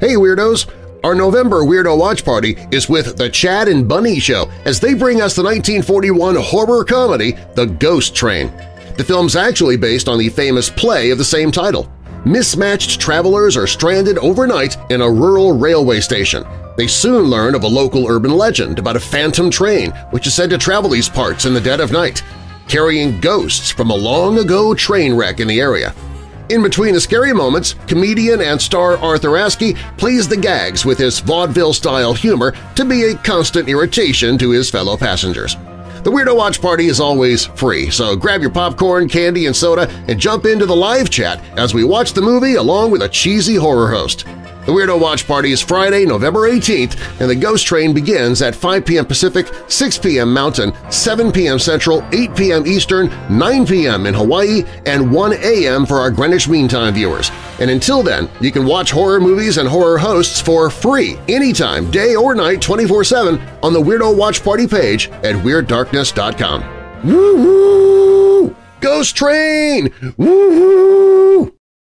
Hey Weirdos! Our November Weirdo Watch Party is with The Chad and Bunny Show as they bring us the 1941 horror comedy The Ghost Train. The film's actually based on the famous play of the same title. Mismatched travelers are stranded overnight in a rural railway station. They soon learn of a local urban legend about a phantom train which is said to travel these parts in the dead of night, carrying ghosts from a long-ago train wreck in the area. In between the scary moments, comedian and star Arthur Askey plays the gags with his vaudeville-style humor to be a constant irritation to his fellow passengers. The Weirdo Watch Party is always free, so grab your popcorn, candy, and soda and jump into the live chat as we watch the movie along with a cheesy horror host. The Weirdo Watch Party is Friday, November 18th, and the Ghost Train begins at 5 p.m. Pacific, 6 p.m. Mountain, 7 p.m. Central, 8 p.m. Eastern, 9 p.m. in Hawaii, and 1 a.m. for our Greenwich Mean Time viewers. And until then, you can watch horror movies and horror hosts for free anytime, day or night, 24-7 on the Weirdo Watch Party page at WeirdDarkness.com. Woo-hoo! Ghost Train! Woo-hoo!